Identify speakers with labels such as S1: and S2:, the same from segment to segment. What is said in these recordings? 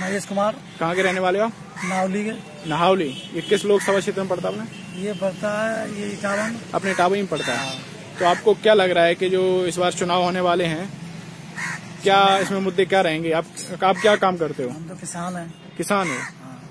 S1: महेश कुमार।
S2: कहाँ के रहने वाले हो आप?
S1: नावली के।
S2: नहावली ये किस लोकसभा क्षेत्र में पड़ता है अपने
S1: ये पड़ता है ये इक्यावन
S2: अपने टाबी में पड़ता है। तो आपको क्या लग रहा है कि जो इस बार चुनाव होने वाले हैं क्या इसमें मुद्दे क्या रहेंगे? आप आप क्या काम करते हो?
S1: हम तो किसान हैं।
S2: किसान हो?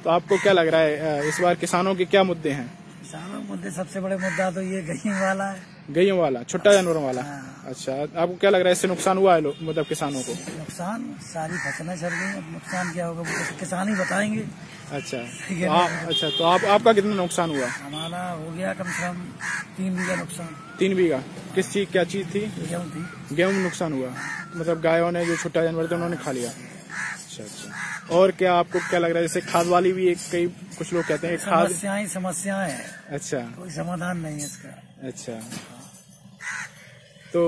S2: तो आपको क्या लग रहा है इस बार किसानों के क्या मुद्दे हैं?
S1: किसानों के मुद्दे सबसे बड़े मुद्दा तो ये गही वाला है।
S2: गैयों वाला छुट्टा जानवरों वाला।
S1: हाँ।
S2: अच्छा आपको क्या लग रहा है इससे नुकसान हुआ है मतलब किसानों को?
S1: नुकसान? सारी फ़सलें चल गई अब नुकसान क्या होगा? तो किसान ही बताएँगे।
S2: अच्छा तो आप अच्छा तो आप आपका कितना नुकसान हुआ?
S1: हमारा हो गया कम से कम तीन बीघा नुकसान।
S2: तीन बीघा? किस चीज़ क्या चीज़ थी?
S1: गेहूँ थी।
S2: गेहूँ नुकसान हुआ। मतलब गायों ने जो छुट्टा जानवर थे उन्होंने खा लिया। अच्छा अच्छा। और क्या आपको क्या लग रहा है जैसे खाद वाली भी एक कई कुछ लोग कहते हैं खाद
S1: समस्याएँ समस्याएँ हैं।
S2: अच्छा।
S1: कोई समाधान नहीं है इसका।
S2: अच्छा। तो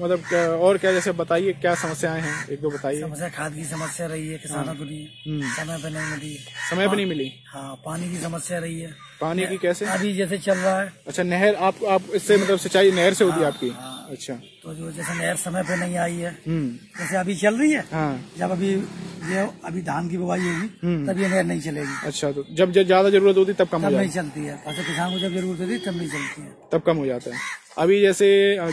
S2: मतलब क्या और क्या जैसे बताइए क्या समस्याएँ हैं? एक दो बताइए।
S1: समस्या खाद की समस्या रही है किसानों के लिए
S2: हम्म।
S1: समय पे नहीं मिली।
S2: समय पे नहीं मिली?
S1: हाँ पानी की समस्या रही है।
S2: पानी की कैसे?
S1: अभी जैसे चल रहा है।
S2: अच्छा नहर आप आप इससे मतलब सिंचाई नहर से होती है आपकी?
S1: हाँ।
S2: अच्छा।
S1: तो जो जैसे नहर समय पे नहीं आई है
S2: हम्म।
S1: जैसे अभी चल रही है
S2: हाँ।
S1: जब अभी ये अभी धान की बुवाई होगी
S2: हम्म।
S1: तब ये नहर नहीं चलेगी।
S2: अच्छा तो जब जब ज़्यादा ज़रूरत होती तब कम
S1: नहीं चलती है। किसान को जब ज़रूरत होती है तब नहीं चलती है
S2: है। तब कम हो जाता है। अभी जैसे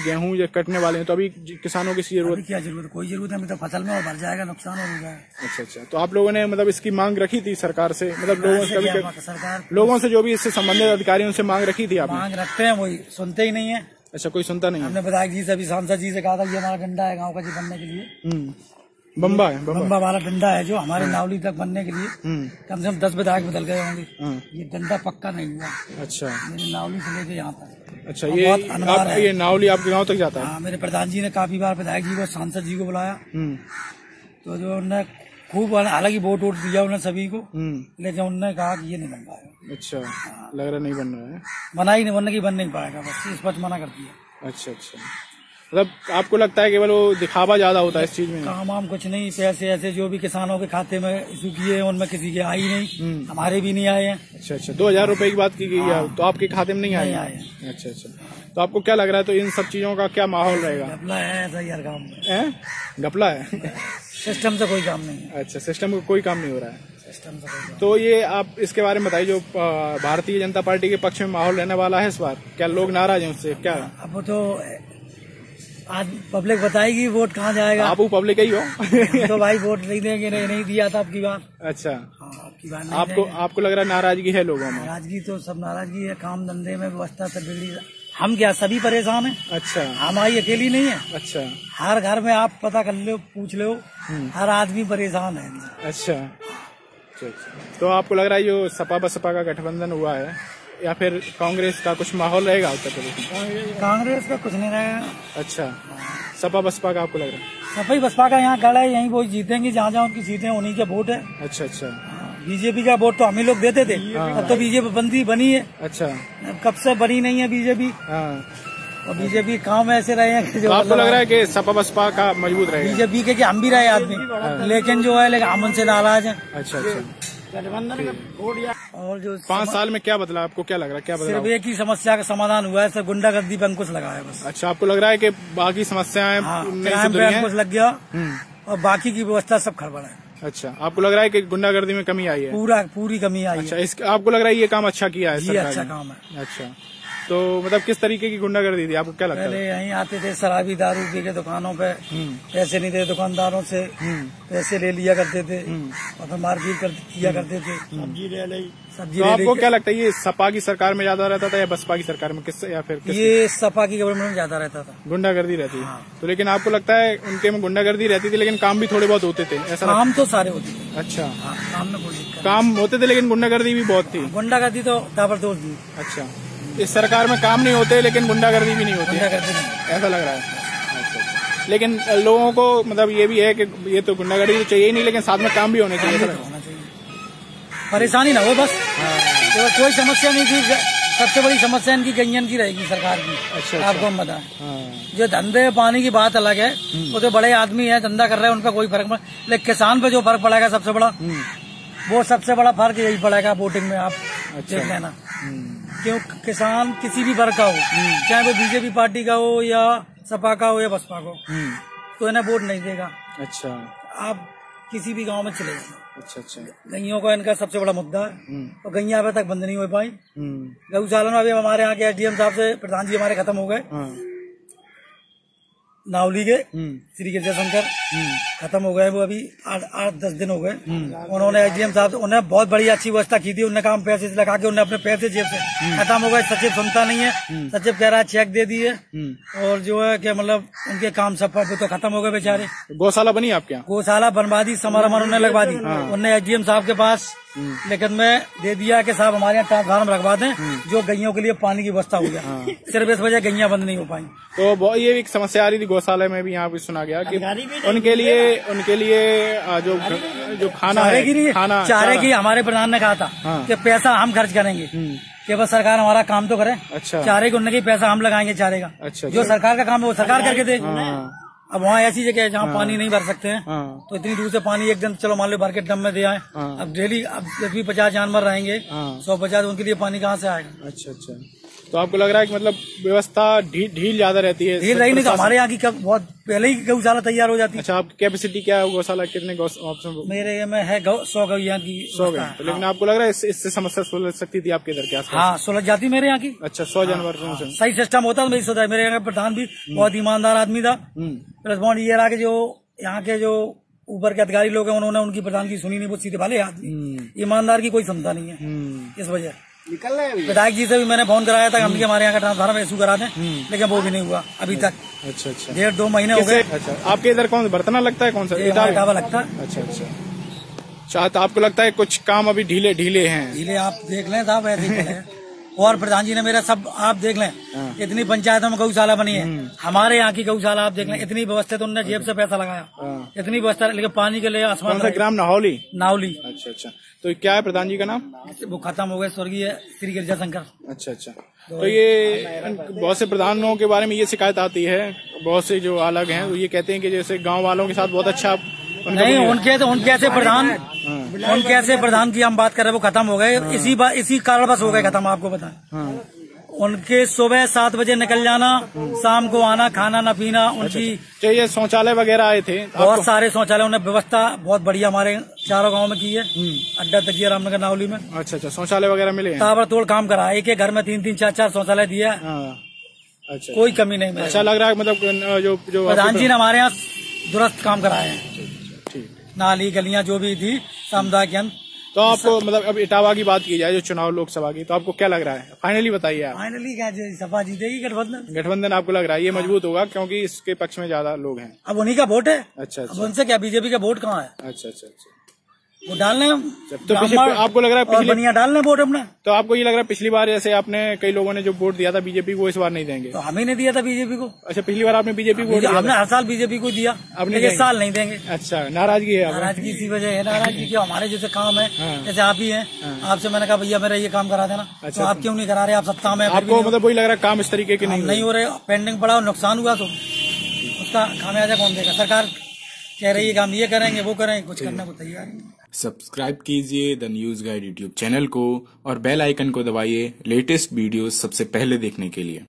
S2: गेहूँ या कटने वाले हैं तो अभी किसानों की ज़रूरत
S1: क्या ज़रूरत? है? कोई ज़रूरत नहीं तो फ़सल में और भर जाएगा नुकसान और हो जाएगा।
S2: अच्छा अच्छा। तो आप लोगों ने मतलब इसकी मांग रखी थी सरकार से? मतलब लोगों से कभी
S1: सरकार
S2: लोगों से जो भी इससे संबंधित अधिकारी हैं, उनसे मांग रखी थी आप
S1: मांग रखते हैं वही सुनते ही नहीं है।
S2: अच्छा कोई सुनता नहीं
S1: हमने विधायक जी से अभी सांसद जी से कहा था ये हमारा डंडा है गाँव का जी बनने के लिए।
S2: हम्म। बम्बा है बम्बा।
S1: वाला डंडा है जो हमारे नावली तक बनने के लिए
S2: हम्म।
S1: कम से कम दस विधायक बदल गए होंगे।
S2: हाँ,
S1: ये डंडा पक्का नहीं हुआ।
S2: अच्छा।
S1: मेरी नावली से लेके यहाँ तक।
S2: अच्छा ये आप
S1: है।
S2: ये नावली आपके गाँव तक जाता है?
S1: हाँ मेरे प्रधान जी ने काफ़ी बार विधायक जी को सांसद जी को बुलाया।
S2: हम्म।
S1: तो जो उन्होंने खूब हालाँकि वोट वोट दिया उन्होंने सभी को
S2: हम्म।
S1: लेकिन उन्होंने कहा कि ये नहीं बन पाया।
S2: अच्छा लग रहा नहीं बन रहा है।
S1: बना ही नहीं बनने की बन नहीं पाएगा बस स्पष्ट मना कर दिया।
S2: अच्छा अच्छा। मतलब आपको लगता है केवल वो दिखावा ज़्यादा होता है इस चीज़ में?
S1: काम वाम कुछ नहीं पैसे ऐसे जो भी किसानों के खाते में इशू किए उनमें किसी के आई नहीं।
S2: हम्म।
S1: हमारे भी नहीं आए हैं।
S2: अच्छा अच्छा। दो हज़ार रूपए की बात की गई है। तो आपके खाते में नहीं आए? हैं? अच्छा अच्छा। तो आपको क्या लग रहा है तो इन सब चीज़ों का क्या माहौल रहेगा?
S1: घपला है ऐसा ही काम
S2: हैं? है?
S1: सिस्टम से कोई काम नहीं है।
S2: अच्छा सिस्टम का कोई काम नहीं हो रहा है।
S1: सिस्टम से
S2: तो ये आप इसके बारे में बताइए जो भारतीय जनता पार्टी के पक्ष में माहौल रहने वाला है इस बार। क्या लोग नाराज़ हैं उससे? क्या?
S1: अब तो आज पब्लिक बताएगी वोट कहाँ जाएगा।
S2: आप वो पब्लिक ही हो
S1: तो भाई वोट नहीं देंगे नहीं, नहीं दिया था आपकी बार
S2: अच्छा।
S1: हाँ आपकी बार
S2: आपको आपको लग रहा है नाराज़गी है लोगों में?
S1: नाराज़गी तो सब नाराज़गी है काम धंधे में व्यवस्था सब बिगड़ी। हम क्या सभी परेशान हैं?
S2: अच्छा।
S1: हमारी अकेली नहीं है।
S2: अच्छा।
S1: हर घर में आप पता कर लो पूछ लो हर आदमी परेशान है।
S2: अच्छा। अच्छा अच्छा। तो आपको लग रहा है जो सपा बसपा का गठबंधन हुआ है या फिर कांग्रेस का कुछ माहौल रहेगा उत्तर प्रदेश में?
S1: कांग्रेस का कुछ नहीं रहेगा।
S2: अच्छा। सपा बसपा का आपको लग रहा है?
S1: सफ़ाई बसपा का यहाँ गढ़ है यहीं वो जीतेंगे जहाँ जहाँ उनकी सीटें उन्हीं के वोट है।
S2: अच्छा अच्छा।
S1: बीजेपी का वोट तो हम ही लोग देते थे। अब तो बीजेपी बंदी बनी है।
S2: अच्छा।
S1: कब से बनी नहीं है बीजेपी?
S2: हाँ।
S1: और बीजेपी काम ऐसे रहे हैं कि
S2: तो
S1: जो
S2: आपको लग रहा है कि सपा बसपा का मज़बूत रहे
S1: बीजेपी के कि हम भी रहे आदमी। लेकिन जो है लेकिन हम उनसे नाराज़ है।
S2: अच्छा अच्छा।
S1: गठबंधन का वोट और जो
S2: पाँच साल में क्या बदला आपको? क्या लग रहा है? क्या बदला सिर्फ़
S1: एक ही समस्या का समाधान हुआ है सिर्फ़ गुंडागर्दी पे अंकुश लगा है बस।
S2: अच्छा आपको लग रहा है कि बाकी समस्याएँ
S1: हाँ पे अंकुश लग गया
S2: हम्म,
S1: और बाकी की व्यवस्था सब खड़बड़ है।
S2: अच्छा आपको लग रहा है कि गुंडागर्दी में कमी आई है?
S1: पूरा पूरी कमी आई
S2: अच्छा
S1: है।
S2: आपको लग रहा है ये काम अच्छा किया है
S1: ये अच्छा काम है।
S2: अच्छा। तो मतलब किस तरीके की गुंडागर्दी थी? आपको क्या लगता
S1: पहले
S2: है?
S1: यहीं आते थे शराबी दारू पी के दुकानों पे।
S2: हम्म,
S1: पैसे नहीं थे दुकानदारों से।
S2: हम्म,
S1: पैसे ले लिया करते थे।
S2: हम्म।
S1: और फिर मारपीट कर किया करते थे। सब्ज़ी ले ली। सब्ज़ी
S2: तो
S1: ले
S2: आपको क्या लगता है ये सपा की सरकार में ज़्यादा रहता था या बसपा की सरकार में? किस या फिर
S1: ये सपा की गवर्नमेंट में ज़्यादा रहता था।
S2: गुंडागर्दी रहती है। तो लेकिन आपको लगता है उनके में गुंडागर्दी रहती थी लेकिन काम भी थोड़े बहुत होते थे? ऐसा
S1: काम तो सारे होते थे।
S2: अच्छा।
S1: हाँ, काम में कोई
S2: काम होते थे लेकिन गुंडागर्दी भी बहुत थी।
S1: गुंडागर्दी तो ताबड़तोड़ दी
S2: अच्छा। इस सरकार में काम नहीं होते लेकिन गुंडागर्दी भी नहीं होती। ऐसा लग रहा है। लेकिन लोगों को मतलब ये भी है कि ये तो गुंडागर्दी तो चाहिए ही नहीं लेकिन साथ में काम भी होने चाहिए।
S1: चाहिए। परेशानी ना हो बस।
S2: है।
S1: केवल कोई समस्या नहीं थी। सबसे बड़ी समस्या इनकी गैयन की रहेगी सरकार की।
S2: अच्छा, अच्छा।
S1: आपको हम बताएँ।
S2: हाँ।
S1: जो धंधे पानी की बात अलग है
S2: हम्म।
S1: वो तो बड़े आदमी है धंधा कर रहे हैं उनका कोई फ़र्क नहीं लेकिन किसान पे जो फ़र्क पड़ेगा सबसे बड़ा
S2: हम्म,
S1: वो सबसे बड़ा फ़र्क यही पड़ेगा वोटिंग में। आप
S2: अच्छा।
S1: देख लेना। क्यों? किसान किसी भी वर्ग का हो चाहे वो बीजेपी पार्टी का हो या सपा का हो या बसपा का हो
S2: हम्म,
S1: तो इन्हें वोट नहीं देगा।
S2: अच्छा।
S1: आप किसी भी गाँव में चले जाए
S2: अच्छा अच्छा।
S1: गैयों का इनका सबसे बड़ा मुद्दा है।
S2: हम्म।
S1: तो गैया अभी तक बंद नहीं हो पाई।
S2: हम्म।
S1: गौशाला में अभी हमारे यहाँ के एसडीएम साहब से प्रधान जी हमारे खत्म हो गए।
S2: हाँ।
S1: नावली के श्री गिरजा शंकर
S2: हम्म
S1: खत्म हो गए वो अभी। आठ आठ दस दिन हो गए। उन्होंने एसडीएम साहब उन्हें बहुत बड़ी अच्छी व्यवस्था की थी। उन्हें काम पैसे लगा के उन्हें अपने पैसे जेब से। खत्म हो गए। सचिव सुनता नहीं है। सचिव कह रहा है चेक दे दिए।
S2: हम्म।
S1: और जो है कि मतलब उनके काम सब पर तो खत्म हो गए बेचारे।
S2: गौशाला बनी आपके यहाँ?
S1: गौशाला बनवा दी समारोह उन्होंने लगवा दी। उनने एसडीएम साहब के पास लेकिन मैं दे दिया कि साहब हमारे यहाँ ट्रांसफार्म रखवा दें। जो गैयों के लिए पानी की व्यवस्था हो जाए सिर्फ़ इस वजह गैया बंद नहीं हो पाई।
S2: तो ये भी एक समस्या आ रही थी गौशाला में भी यहाँ पे सुना गया कि उनके लिए उनके लिए जो जो खाना
S1: चारे की
S2: है खाना
S1: चारे की हमारे प्रधान ने कहा था
S2: हाँ।
S1: कि पैसा हम खर्च करेंगे। कि बस सरकार हमारा काम तो करे।
S2: अच्छा।
S1: चारे को उनके पैसा हम लगाएँगे चारे का।
S2: अच्छा
S1: जो सरकार का काम है वो सरकार करके दे।
S2: हाँ।
S1: अब वहाँ ऐसी जगह है जहाँ पानी नहीं भर सकते हैं।
S2: हाँ।
S1: तो इतनी दूर से पानी एक दिन चलो मान लो भर के डम में दे आए।
S2: हाँ।
S1: अब डेली अब भी पचास जानवर रहेंगे
S2: हाँ।
S1: सौ पचास उनके लिए पानी कहाँ से आएगा?
S2: अच्छा अच्छा। तो आपको लग रहा है कि मतलब व्यवस्था ढील ढील ज़्यादा रहती है?
S1: ढील रही नहीं तो हमारे यहाँ की बहुत पहले ही गौशाला तैयार हो जाती।
S2: है अच्छा आपकी कैपेसिटी क्या है गौशाला कितने गौ ऑप्शन
S1: मेरे में है गौ- सौ गौया की
S2: सौ
S1: है।
S2: तो लेकिन आपको लग रहा है इससे इससे समस्या सुलझ सकती थी आपके इधर के आसपास?
S1: हाँ सुलझ जाती मेरे यहाँ की।
S2: अच्छा सौ जानवर
S1: सही सिस्टम होता तो मेरी सोचा मेरे यहाँ का प्रधान भी बहुत ईमानदार आदमी था।
S2: हम्म।
S1: प्लस पॉइंट ये रहा कि जो यहाँ के जो ऊपर के अधिकारी लोग हैं उन्होंने उनकी प्रधान की सुनी नहीं वो सीधे वाले आदमी।
S2: हम्म।
S1: ईमानदार की कोई क्षमता नहीं है।
S2: हम्म।
S1: इस वजह विधायक जी से भी मैंने फ़ोन कराया था हम भी हमारे यहाँ का ट्रांसफार्मर इशू करा दें लेकिन वो भी नहीं हुआ अभी तक।
S2: अच्छा अच्छा।
S1: डेढ़ दो महीने हो गए।
S2: अच्छा आपके इधर कौन बर्तना लगता है कौन सा? इटावा?
S1: लगता है।
S2: अच्छा अच्छा। अच्छा तो आपको लगता है कुछ काम अभी ढीले ढीले हैं?
S1: ढीले आप देख लें साहब ऐसे ही हैं। और प्रधान जी ने मेरा सब आप देख लें
S2: हाँ।
S1: इतनी पंचायतों में गौशाला बनी है। हमारे यहाँ की गौशाला आप देख लें इतनी व्यवस्था तो उन्होंने जेब से पैसा लगाया।
S2: हाँ।
S1: इतनी व्यवस्था लेकिन पानी के लिए आसमान
S2: ग्राम? नाहौली।
S1: नावली
S2: अच्छा अच्छा। तो क्या है प्रधान जी का नाम?
S1: वो खत्म हो गए स्वर्गीय श्री गिरजा शंकर
S2: अच्छा। अच्छा तो ये बहुत से प्रधानों के बारे में ये शिकायत आती है बहुत से जो अलग हैं वो ये कहते हैं कि जैसे गाँव वालों के साथ बहुत अच्छा
S1: नहीं उनके तो उनके ऐसे प्रधान उनके ऐसे प्रधान की हम बात कर रहे हैं वो खत्म हो गए। इसी बा, इसी कारण बस हो गए खत्म आपको बताएँ।
S2: हाँ,
S1: उनके सुबह सात बजे निकल जाना शाम को आना खाना न पीना उनकी
S2: तो ये शौचालय वगैरह आए थे?
S1: बहुत सारे शौचालयों ने व्यवस्था बहुत बढ़िया हमारे चारों गाँव में की है। अड्डा तजिया रामनगर नावली में।
S2: अच्छा अच्छा। शौचालय वगैरह मिले
S1: ताबड़तोड़ काम करा। एक एक घर में तीन तीन चार चार शौचालय दिया है।
S2: अच्छा।
S1: कोई कमी नहीं
S2: अच्छा लग रहा है मतलब जो जो
S1: प्रधान जी ने हमारे यहाँ दुरुस्त काम कराए हैं। नाली गलियाँ जो भी थी समुदाय के अंदर
S2: तो आपको मतलब अब इटावा की बात की जाए जो चुनाव लोकसभा की तो आपको क्या लग रहा है? फाइनली बताइए आप।
S1: फाइनली क्या जी, सपा जीतेगी गठबंधन?
S2: गठबंधन आपको लग रहा है? ये मज़बूत होगा क्योंकि इसके पक्ष में ज़्यादा लोग हैं।
S1: अब उन्हीं का वोट है?
S2: अच्छा
S1: अब
S2: अच्छा।
S1: उनसे क्या बीजेपी का वोट कहाँ है?
S2: अच्छा अच्छा अच्छा।
S1: वो डालने
S2: तो पिछले
S1: ब्राह्मण
S2: आपको लग रहा है पिछली
S1: बनिया डालने वोट अपना।
S2: तो आपको ये लग रहा है पिछली बार जैसे आपने कई लोगों ने जो वोट दिया था बीजेपी को इस बार नहीं देंगे।
S1: तो हम ही ने दिया था बीजेपी को।
S2: अच्छा पिछली बार आपने बीजेपी को दिया
S1: हमने हर साल बीजेपी को दिया
S2: नहीं
S1: लेकिन इस साल नहीं देंगे।
S2: अच्छा नाराज़गी है
S1: नाराज़गी इसी वजह है। नाराज़गी क्यों? हमारे जैसे काम है
S2: हाँ।
S1: जैसे आप ही है। आपसे मैंने कहा भैया मेरा ये काम करा देना।
S2: अच्छा,
S1: तो आप क्यों नहीं करा रहे? आप सत्ता में हैं,
S2: आपको मतलब वही लग रहा है काम इस तरीके के नहीं
S1: नहीं हो रहे। पेंडिंग पड़ा नुकसान हुआ तो उसका खामियाजा कौन देगा? सरकार कह रही है कि हम ये करेंगे वो करेंगे। कुछ करने को तैयार नहीं।
S3: सब्सक्राइब कीजिए the news guide YouTube channel को और बेल आइकन को दबाइए लेटेस्ट वीडियोस सबसे पहले देखने के लिए।